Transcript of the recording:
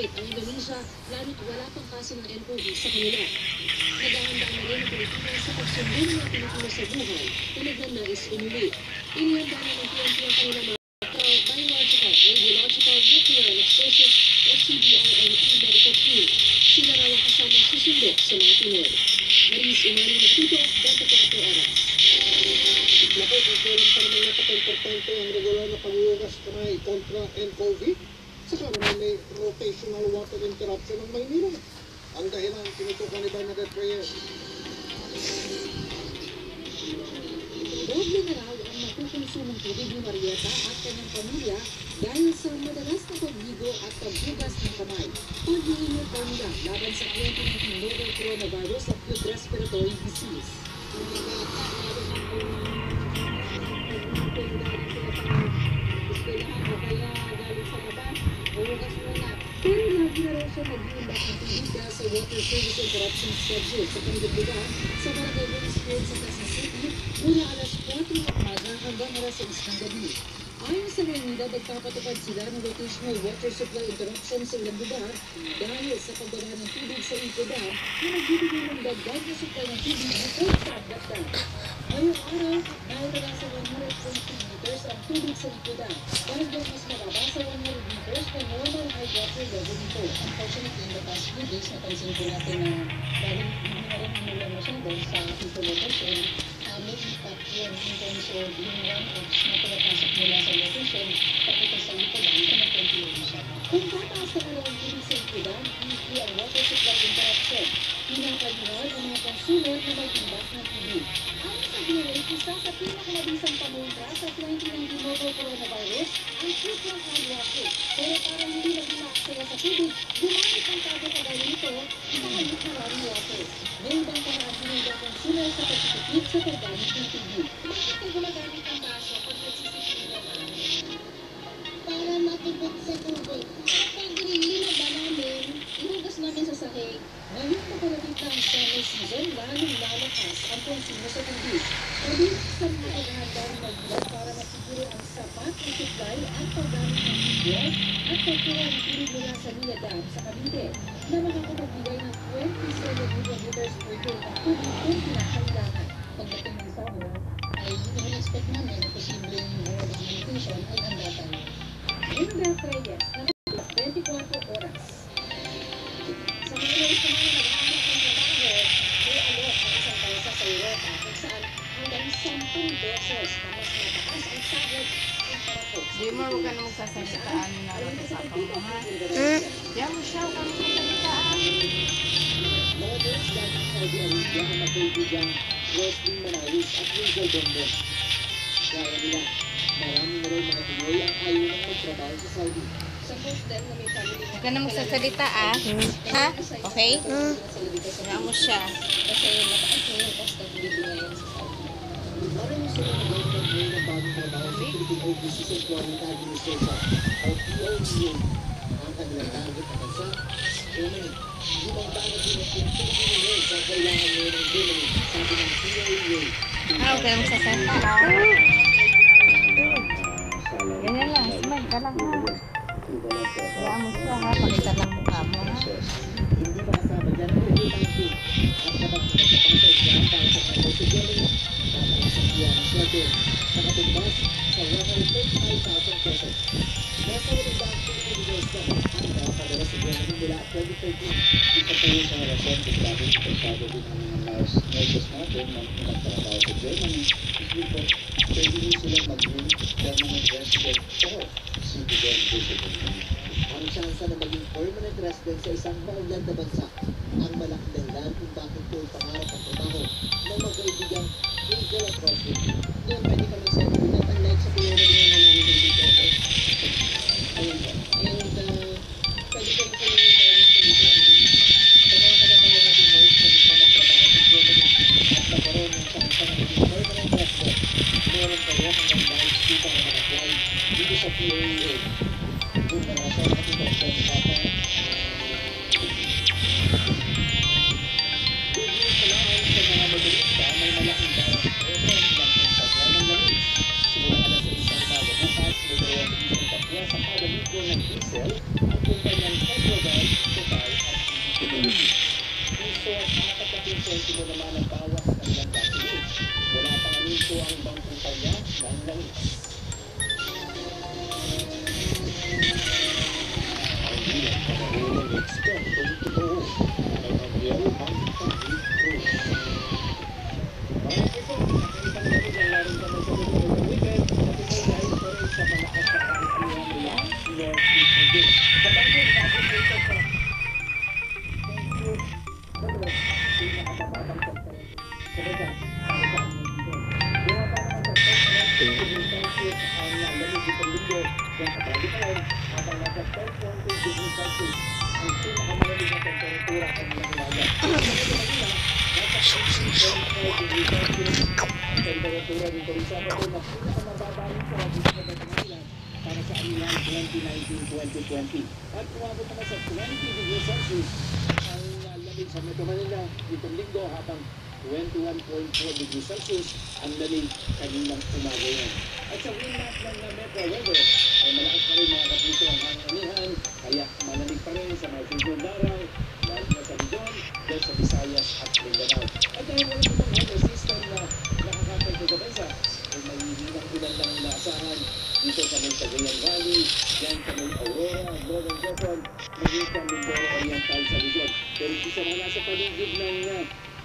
Mahigpit ang Indonesia lalo't wala pang kaso ng NOV sa kanila. Naghahanda na rin ang Pilipinas sa pagsundo ng mga Pilipino sa buhay na nagnanais umuwi. Inihanda na ng PNP ang kanilang mga biological, radiological, nuclear, and explosive o CBRNE medical team. Sila raw ang kasamang susundo sa mga Pinoy. Maris Umani Natuto, 24 Oras. Naku, kung pa naman napaka-importante ang regular na paghuhugas kamay kontra NCOV, saka naman may rotational water interruption ng Maynila. Ang dahilan, tinutukan ni Bernadette Reyes. Doble na raw ang nakukonsumo tubig ni Marieta at kanyang pamilya dahil sa madalas na pagligo at paghugas ng kamay. Pag-iingat daw nila laban sa 2019 novel coronavirus at acute respiratory disease. Pero lagi na raw siya ng tubig dahil sa water service interruption schedule sa lugar sa Barangay Rose Field sa Quezon City mula alas 4 ng umaga hanggang alas 6 ng gabi. Ayon sa Maynila, nagpapatupad sila ng rotational water supply interruption sa ilang lugar dahil sa pagbaba ng tubig sa Ico Dam na nagbibigay ng dagdag na supply ng tubig before Sabbat Dam. Ngayong araw, naitala sa 120 meters ang tubig sa Dam dahil daw mas mababa sa 100 meters na normal high water level nito. Unfortunately, in the past few days, napansin po natin na dahil hindi na rin umulan masyado sa implementation, uh, may impact yun in terms of yung runoffs na pumapasok mula sa location papunta sa Licodan na nag-continue siya. Kung tataas na lang ang tubig sa Dam, hindi ang water supply interruption. Pinapaliwan ang mga consumer na may imbak ng tubig. Ayon DOA, isa sa pinakamabisang pamunta sa 2019 novel coronavirus ang frequent hand washing. Pero para hindi na binakasaya sa tubig, gumamit ang tago kagaya nito sa halip na running water. May ibang paraan ang consumer sa pagtitipid sa paggamit ng tubig. Bakit gumagamit ng baso pag nagsisipid ka na? Para matipid sa tubig. Pag nililima ba namin, inugas namin sa sahig, Na ang summer season, lalong lalakas ang konsumo sa tubig. Mabilis sa mga paghahanda ng magbulat para masiguro ang sapat na supply at paggamit ng tubig at pagkuha ng tubig mula sa Mila Dam sa Cavite na makakapagbigay ng 27 million liters per day ng tubig kung kinakailangan. pagdating ng summer, ay hindi namin na posibleng more limitation ay ang data niya. Leonard Reyes, na 24 oras. Di mo huwag ka na magsasalitaan na nag-usapan mo ha. Diyan mo siya, huwag ka magsasalitaan. Mga nurse galing Saudi Arabia ang magkaibigang Roslyn Manalis at Hazel Bonbon. Kaya nila, marami na rin mga Pinoy ang ayaw nang magtrabaho sa Saudi. Na Huwag ka na magsasalita ah. Ha? Okay? Diyan mo siya. Kasi mataas na yung cost of living ngayon sa Saudi. Maraming sila na ngayon ng bagong trabaho sa Philippine Overseas Employment Administration o POEA. Ang kanilang target na bansa, Germany. Limang daan na din ang Filipino nurse ang kailangan ngayon ng Germany, sabi ng POEA. Ah, huwag ka na magsasalita ah. Ganyan lang, smile ka lang ha. Germany, Germany, Germany, resident sa isang maunlad na bansa ang malaking dahilan kung bakit po pangarap ang trabaho ng magkaibigang Hazel at Roslyn. Doon pwede kami sa Licodan, unlike sa Pinoy na namin dito. Ayun po. And uh, pwede kami kami yung parents ko dito. Sa mga kanabaho natin nurse na gusto magtrabaho sa Germany At nagkaroon ng tsansa na maging permanent resident, meron kayo hanggang dahil dito ang mag-apply dito sa mga rason at ito ang papa apat na pinsentimo naman ang bawas sa kanilang gasoline. Wala pang anunsyo ang ibang kumpanya ng langis. Ang bilang panahon ng ekspertong totoo ay ang real ang pag-ibig mga ito, nakikita natin ang larong naman sa mga ng weekend at ito dahil pa rin sa malakas na kaalihan nila North East Hindi. Sa bagay, bakit dito sa para sa anilang 2019-2020. At umabot naman sa 20 degrees Celsius ang uh, lamig sa Metro Manila itong linggo habang 21.4 degrees Celsius ang lamig kaninang umaga yan. At sa wind map ng Metro Weather, ay malakas pa rin mga kapito ang hanginihan, kaya malamig pa rin sa mga susunod araw, lalo na sa Luzon, dahil sa Visayas at Mindanao. At dahil wala itong weather system na nakakapagod sa bansa, ay may hinang ulan lang naasahan dito sa may Cagayan Valley, yan sa may Aurora, Northern Quezon, maging sa Mindoro Oriental sa Luzon. Pero hindi sa mga nasa paligid ng uh,